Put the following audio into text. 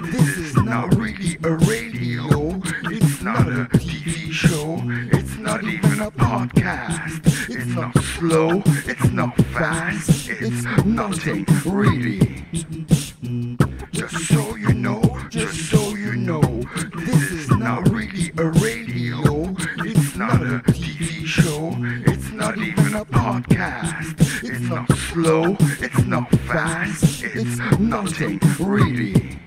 This is not really a radio. It's not a not even a podcast. It's not slow. It's not fast. It's nothing really. Just so you know, just so you know, this is not really a radio. It's not a TV show. It's not even a podcast. It's not slow. It's not fast. It's nothing really.